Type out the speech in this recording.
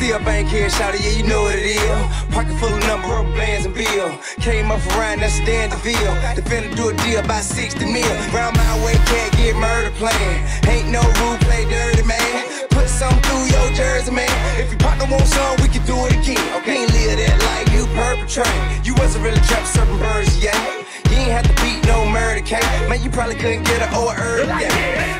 Still bank here, shout yeah, you know what it is. Pocket full of number of bands and bill. Came up around, that's Dan DeVille. Defender do a deal by 60 mil. Round my way, can't get murder playing. Ain't no rule, play dirty, man. Put some through your jersey, man. If your partner wants some, we can do it again. Okay, ain't live that life you perpetrate. You wasn't really trapped certain birds, yeah. You ain't have to beat no murder case. Man, you probably couldn't get an or early, yeah.